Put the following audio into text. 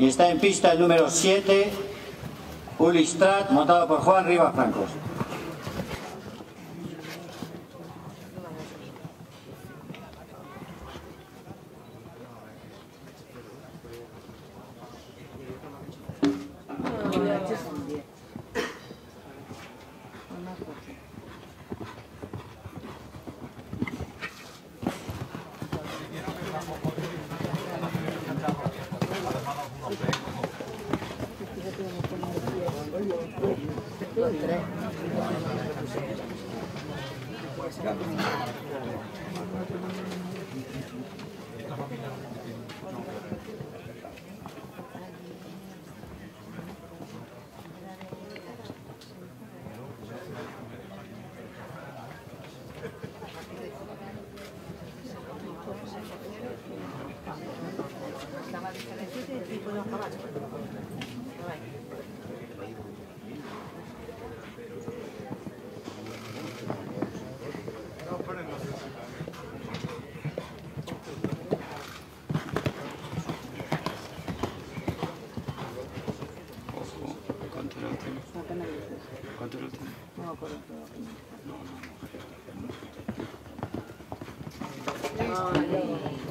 Y está en pista el número 7, Ulistrat, montado por Juan Rivas Francos. Grazie. ¿Cuánto era el último? No. No, no, no.